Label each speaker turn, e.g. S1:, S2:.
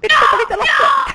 S1: 别别别别